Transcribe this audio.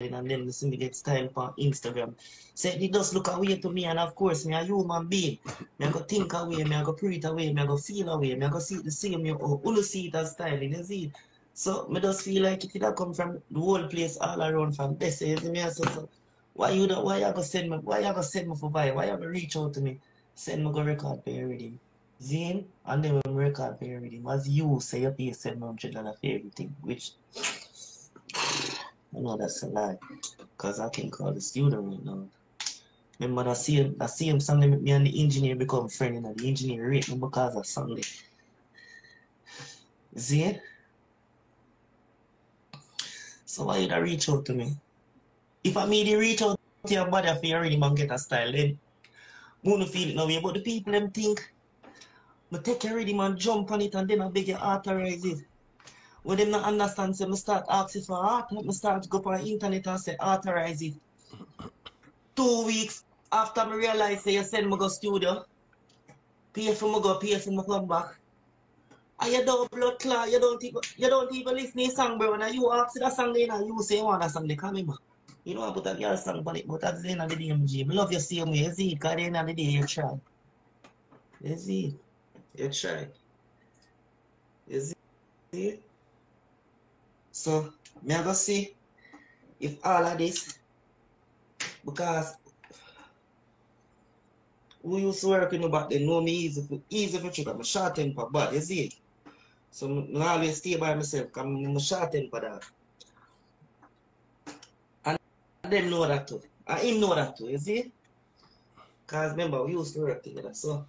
and then listen me get style on Instagram. Say they just look away to me and of course me a human being. Me I go think away, me I go pray it away, me I go feel away, me I go see the same you oh, you see it as styling, you see it. So me just feel like it come from the whole place all around from best you me say so why you don't, why you go send me why you go send me for buy? Why you go reach out to me? Send me go record your reading. Zane, and then when record for your reading, as you say you pay seven hundred dollars for everything, which I know that's a lie. Cause I can call the student right now. Remember that same that same Sunday with me and the engineer become friends and the engineer rate me because of Sunday. Zane? So why you not reach out to me? If I made you reach out to your body for your rhythm and get a style, then Moon feel it now way. But the people them think I take your rhythm and jump on it and then I beg you authorize it. When them not understand, so I start asking for art, I start to go on the internet and say authorize it. Two weeks after I realize say you send me go studio, pay for me go, pay for me come back. And you don't blood clot, you don't even you don't even listen to song, bro. And you ask the song then you say you want a song, they come in back. You know I put a girl song on it, but at the end of the day, MG, love you same way, you see, because the end of the day you try. You see, you try. You see? So, me I go see if all of this, because who used to work with me back then know me easy for, easy for trigger, I'm short temper, but you see So, I always stay by myself, because I'm short temper that. And them know that too. And him know that too, you see? Because remember, we used to work together, so